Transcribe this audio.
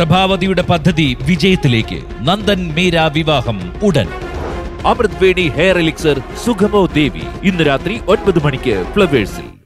പ്രഭാവതിയുടെ പദ്ധതി വിജയത്തിലേക്ക്. നന്ദൻ മീര വിവാഹം ഉടൻ. അമൃത് വേണി ഹെയർ എലിക്സർ സുഖമോ ദേവി. ഇന്ന് രാത്രി ഒൻപത് മണിക്ക് ഫ്ലവേഴ്സിൽ.